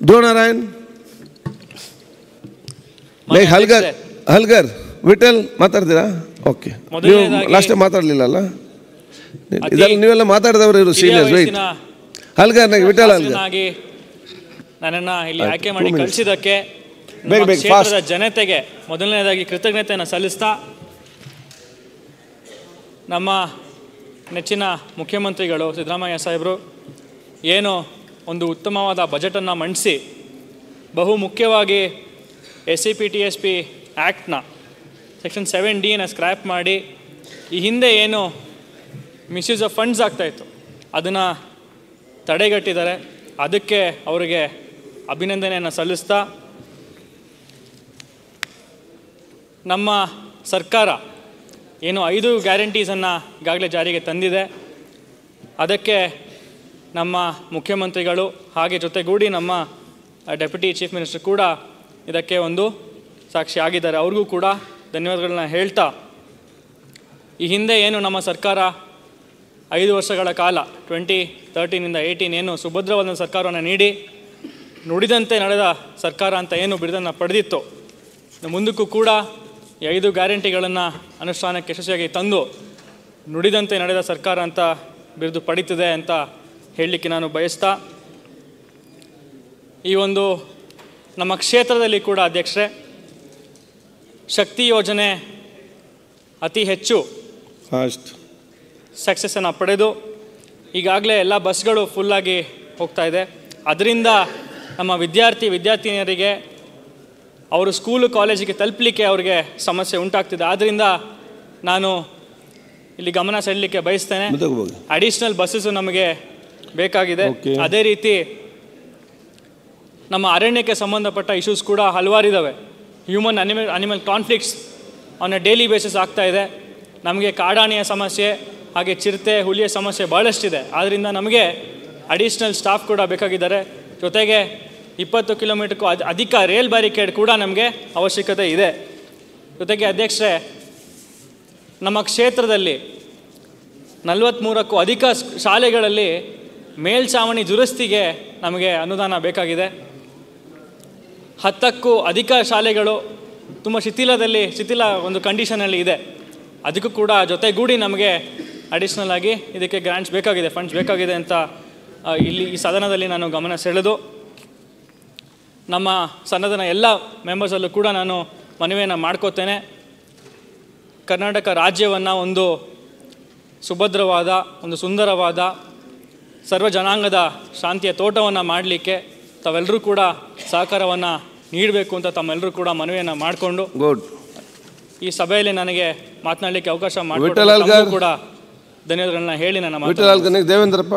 ಧ್ರುವ ನಾರಾಯಣ್ ಮಾನ್ಯ ಲೈಕ್ ಹಲ್ಗರ್. ಹಲ್ಗರ್ ವಿಠಲ್ ಮಾತಾಡ್ತೀರಾ? ಓಕೆ ನೀವು ಲಾಸ್ಟ್ ಟೈಮ್ ಮಾತಾಡಲಿಲ್ಲ ಅಲ್ಲ ಇದೆಲ್ಲ ನೀವೆಲ್ಲ ಮಾತಾಡಿದವರು ಇವರು ಸೀನಿಯರ್ಸ್ ವಯಸ್ಸಿನ ಹಲ್ಗರ್ ನಂಗೆ ವಿಠಲ್ ಹಲ್ಗರ್ ನನ್ನನ್ನು ಇಲ್ಲಿ ಆಯ್ಕೆ ಮಾಡಿ. ಕಳಿಸಿದ್ದಕ್ಕೆ ಕ್ಷೇತ್ರದ ಜನತೆಗೆ ಮೊದಲನೇದಾಗಿ ಕೃತಜ್ಞತೆಯನ್ನು ಸಲ್ಲಿಸ್ತಾ ನಮ್ಮ ನೆಚ್ಚಿನ ಮುಖ್ಯಮಂತ್ರಿಗಳು ಸಿದ್ದರಾಮಯ್ಯ ಸಾಹೇಬರು ಏನು ಒಂದು ಉತ್ತಮವಾದ ಬಜೆಟನ್ನು ಮಂಡಿಸಿ ಬಹು ಮುಖ್ಯವಾಗಿ S C P T S P ಆ್ಯಕ್ಟ್ನ section seven ಡಿನ ಸ್ಕ್ರ್ಯಾಪ್ ಮಾಡಿ ಈ ಹಿಂದೆ ಏನು ಮಿಸ್ಯೂಸ್ ಆಫ್ ಫಂಡ್ಸ್ ಆಗ್ತಾಯಿತ್ತು ಅದನ್ನು ತಡೆಗಟ್ಟಿದ್ದಾರೆ. ಅದಕ್ಕೆ ಅವರಿಗೆ ಅಭಿನಂದನೆಯನ್ನು ಸಲ್ಲಿಸ್ತಾ ನಮ್ಮ ಸರ್ಕಾರ ಏನು ಐದು ಗ್ಯಾರಂಟೀಸನ್ನು ಈಗಾಗಲೇ ಜಾರಿಗೆ ತಂದಿದೆ. ಅದಕ್ಕೆ ನಮ್ಮ ಮುಖ್ಯಮಂತ್ರಿಗಳು ಹಾಗೆ ಜೊತೆಗೂಡಿ ನಮ್ಮ ಡೆಪ್ಯೂಟಿ ಚೀಫ್ ಮಿನಿಸ್ಟರ್ ಕೂಡ ಇದಕ್ಕೆ ಒಂದು ಸಾಕ್ಷಿ ಆಗಿದ್ದಾರೆ. ಅವ್ರಿಗೂ ಕೂಡ ಧನ್ಯವಾದಗಳನ್ನ ಹೇಳ್ತಾ, ಈ ಹಿಂದೆ ಏನು ನಮ್ಮ ಸರ್ಕಾರ ಐದು ವರ್ಷಗಳ ಕಾಲ ಟ್ವೆಂಟಿ ತರ್ಟೀನಿಂದ ಏಯ್ಟೀನ್ ಏನು ಸುಭದ್ರವಾದ ಸರ್ಕಾರವನ್ನು ನೀಡಿ, ನುಡಿದಂತೆ ನಡೆದ ಸರ್ಕಾರ ಅಂತ ಏನು ಬಿರುದನ್ನು ಪಡೆದಿತ್ತು ಮುಂದಕ್ಕೂ ಕೂಡ ಈ ಐದು ಗ್ಯಾರಂಟಿಗಳನ್ನು ಅನುಷ್ಠಾನಕ್ಕೆ ಯಶಸ್ವಿಯಾಗಿ ತಂದು, ನುಡಿದಂತೆ ನಡೆದ ಸರ್ಕಾರ ಅಂತ ಬಿರುದು ಪಡೀತಿದೆ ಅಂತ ಹೇಳಲಿಕ್ಕೆ ನಾನು ಬಯಸ್ತಾ ಈ ಒಂದು ನಮ್ಮ ಕ್ಷೇತ್ರದಲ್ಲಿ ಕೂಡ ಅಧ್ಯಕ್ಷರೇ ಶಕ್ತಿ ಯೋಜನೆ ಅತಿ ಹೆಚ್ಚು ಫಾಸ್ಟ್. ಸಕ್ಸಸ್ಸನ್ನು ಪಡೆದು ಈಗಾಗಲೇ ಎಲ್ಲ ಬಸ್ಗಳು ಫುಲ್ಲಾಗಿ ಹೋಗ್ತಾ ಇದೆ. ಅದರಿಂದ ನಮ್ಮ ವಿದ್ಯಾರ್ಥಿ ವಿದ್ಯಾರ್ಥಿನಿಯರಿಗೆ ಅವರು ಸ್ಕೂಲು ಕಾಲೇಜಿಗೆ ತಲುಪಲಿಕ್ಕೆ ಅವರಿಗೆ ಸಮಸ್ಯೆ ಉಂಟಾಗ್ತಿದೆ. ಆದ್ದರಿಂದ ನಾನು ಇಲ್ಲಿ ಗಮನ ಸೆಳಲಿಕ್ಕೆ ಬಯಸ್ತೇನೆ. ಅಡಿಷ್ನಲ್ ಬಸ್ಸಸ್ಸು ನಮಗೆ ಬೇಕಾಗಿದೆ. ಅದೇ ರೀತಿ ನಮ್ಮ ಅರಣ್ಯಕ್ಕೆ ಸಂಬಂಧಪಟ್ಟ ಇಶ್ಯೂಸ್ ಕೂಡ ಹಲವಾರಿದ್ದಾವೆ human animal animal conflicts on a daily basis ಆಗ್ತಾ ಇದೆ. ನಮಗೆ ಕಾಡಾನೆಯ ಸಮಸ್ಯೆ ಹಾಗೆ ಚಿರತೆ ಹುಲಿಯ ಸಮಸ್ಯೆ ಭಾಳಷ್ಟಿದೆ ಆದ್ದರಿಂದ ನಮಗೆ ಅಡಿಷ್ನಲ್ ಸ್ಟಾಫ್ ಕೂಡ ಬೇಕಾಗಿದ್ದಾರೆ. ಜೊತೆಗೆ ಇಪ್ಪತ್ತು ಕಿಲೋಮೀಟರ್ಗೂ ಅದು ಅಧಿಕ ರೇಲ್ ಬ್ಯಾರಿಕೇಡ್ ಕೂಡ ನಮಗೆ ಅವಶ್ಯಕತೆ ಇದೆ. ಜೊತೆಗೆ ಅಧ್ಯಕ್ಷರೇ ನಮ್ಮ ಕ್ಷೇತ್ರದಲ್ಲಿ ನಲವತ್ತ್ಮೂರಕ್ಕೂ ಅಧಿಕ ಶಾಲೆಗಳಲ್ಲಿ ಮೇಲ್ಛಾವಣಿ ದುರಸ್ತಿಗೆ ನಮಗೆ ಅನುದಾನ ಬೇಕಾಗಿದೆ. ಹತ್ತಕ್ಕೂ ಅಧಿಕ ಶಾಲೆಗಳು ತುಂಬ ಶಿಥಿಲದಲ್ಲಿ, ಶಿಥಿಲ ಒಂದು ಕಂಡೀಷನಲ್ಲಿ ಇದೆ. ಅದಕ್ಕೂ ಕೂಡ ಜೊತೆಗೂಡಿ ನಮಗೆ ಅಡಿಷ್ನಲ್ ಆಗಿ ಇದಕ್ಕೆ ಗ್ರ್ಯಾಂಟ್ಸ್ ಬೇಕಾಗಿದೆ ಫಂಡ್ಸ್ ಬೇಕಾಗಿದೆ ಅಂತ ಇಲ್ಲಿ ಈ ಸದನದಲ್ಲಿ ನಾನು ಗಮನ ಸೆಳೆದು, ನಮ್ಮ ಸದನದ ಎಲ್ಲ ಮೆಂಬರ್ಸಲ್ಲೂ ಕೂಡ ನಾನು ಮನವಿಯನ್ನು ಮಾಡ್ಕೋತೇನೆ. ಕರ್ನಾಟಕ ರಾಜ್ಯವನ್ನು ಒಂದು ಸುಭದ್ರವಾದ, ಒಂದು ಸುಂದರವಾದ ಸರ್ವ ಜನಾಂಗದ ಶಾಂತಿಯ ತೋಟವನ್ನು ಮಾಡಲಿಕ್ಕೆ ತಾವೆಲ್ಲರೂ ಕೂಡ ಸಹಕಾರವನ್ನು ನೀಡಬೇಕು ಅಂತ ತಮ್ಮೆಲ್ಲರೂ ಕೂಡ ಮನವಿಯನ್ನು ಮಾಡಿಕೊಂಡು ಗುಡ್ ಈ ಸಭೆಯಲ್ಲಿ ನನಗೆ ಮಾತನಾಡಲಿಕ್ಕೆ ಅವಕಾಶ. ಮಾಡಿ ಕೂಡ ಧನ್ಯವಾದಗಳನ್ನ ಹೇಳಿ ನನ್ನ ದೇವೇಂದ್ರಪ್ಪ